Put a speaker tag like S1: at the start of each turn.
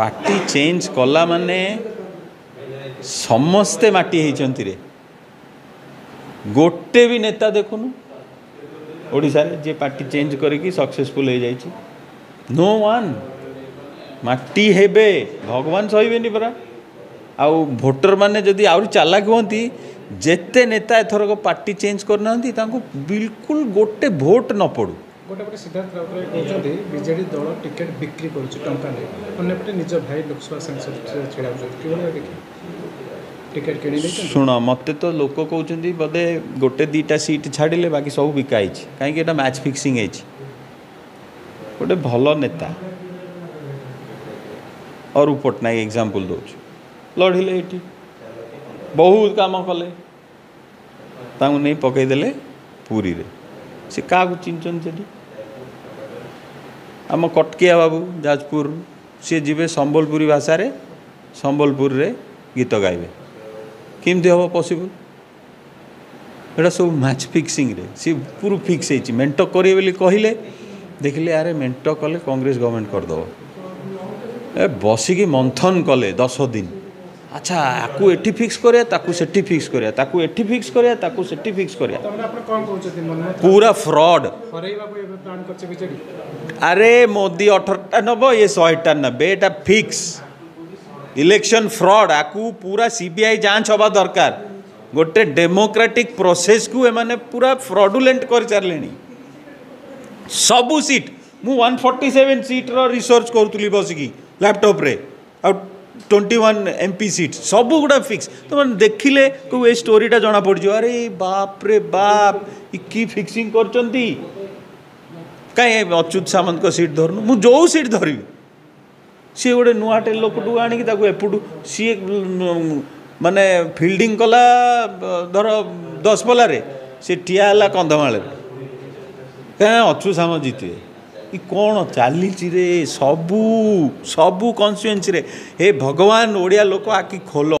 S1: party change କଲା ମାନେ ସମସ୍ତେ ମାଟି ହେଇଛନ୍ତି ରେ ଗୋଟେ ବି ନେତା ଦେଖୁନୁ ଓଡ଼ିଶାରେ ଯିଏ ପାର୍ଟି ଚେଞ୍ଜ କରିକି ସକ୍ସେସଫୁଲ୍ ହେଇଯାଇଛି ନୋ ୱାନ୍ ମାଟି ହେବେ ଭଗବାନ ସହିବେନି ପରା ଆଉ ଭୋଟରମାନେ ଯଦି ଆହୁରି ଚାଲାକ ହୁଅନ୍ତି ଯେତେ ନେତା ଏଥରକ ପାର୍ଟି ଚେଞ୍ଜ କରିନାହାନ୍ତି ତାଙ୍କୁ ବିଲକୁଲ ଗୋଟେ ଭୋଟ୍ ନ ପଡ଼ୁ
S2: गोटे सिद्धार्थ राउतराय कहते विजे दल टिकेट बिक्री करा अंपटे निज
S1: भाई लोकसभा सांसद ऐडा कि टिकेट शुण मत तो लोक कौन बोधे गोटे दीटा सीट छाड़े बाकी सब बिकाई कहीं मैच फिक्सिंग गोटे भल नेता अरू पट्टनायक एग्जाम्पल दौ लड़िले बहुत कम कले पकईदे पूरी से क्या चिंचन सेठी ଆମ କଟକିଆ ବାବୁ ଯାଜପୁର ସିଏ ଯିବେ ସମ୍ବଲପୁରୀ ଭାଷାରେ ସମ୍ବଲପୁରରେ ଗୀତ ଗାଇବେ କେମିତି ହେବ ପସିବୁଲ୍ ଏଇଟା ସବୁ ମ୍ୟାଚ୍ ଫିକ୍ସିଂରେ ସିଏ ଉପରୁ ଫିକ୍ସ ହେଇଛି ମେଣ୍ଟ କରିବେ ବୋଲି କହିଲେ ଦେଖିଲେ ଆରେ ମେଣ୍ଟ କଲେ କଂଗ୍ରେସ ଗଭର୍ଣ୍ଣମେଣ୍ଟ କରିଦେବ ଏ ବସିକି ମନ୍ଥନ କଲେ ଦଶ ଦିନ আচ্ছা আকু এটি ফিক্স করিয়া তাকু
S2: সেটি ফিক্স করিয়া তাকু এটি
S1: ফিক্স করিয়া
S2: তাকু সেটি ফিক্স করিয়া পুরা
S1: ফ্রড আরে মোদি অঠরটা নব ইয়ে শহেটা নেবে এটা ফিক্স ইলেকশন ফ্রড আকু পুরা সিবিআই যাঞ্চ হওয়া দরকার গোটে ডেমোক্রাটিক প্রোসেসকু এমানে পুরা ফ্রডুলেন্ট করে সারে সবু সিট মু ওয়ান ফর্টি সেভেন সিট্র রিসর্চ করুলি বসিকি ল্যাপটপ্রে আউ twenty one M P seat ସବୁଗୁଡ଼ା fix ତ ମାନେ ଦେଖିଲେ କେଉଁ ଏ ଷ୍ଟୋରିଟା ଜଣାପଡ଼ିଯିବ ଆରେ ବାପରେ ବାପ କି ଫିକ୍ସିଂ କରୁଛନ୍ତି କାହିଁ ଅଚ୍ୟୁତ ସାମନ୍ତଙ୍କ ସିଟ୍ ଧରୁନୁ ମୁଁ ଯେଉଁ ସିଟ୍ ଧରିବି ସିଏ ଗୋଟେ ନୂଆ ଟେ ଲୋକଠୁ ଆଣିକି ତାକୁ ଏପଟୁ ସିଏ ମାନେ ଫିଲ୍ଡିଂ କଲା ଧର ଦଶ ପଲାରେ ସେ ଠିଆ ହେଲା କନ୍ଧମାଳରେ କାହିଁ ଅଚ୍ୟୁତ ସାମନ୍ତ ଜିତିବେ ଇ କ'ଣ ଚାଲିଛି ରେ ସବୁ ସବୁ କନଷ୍ଟିଚୁଏନ୍ସିରେ ହେ ଭଗବାନ ଓଡ଼ିଆ ଲୋକ ଆଖି ଖୋଲ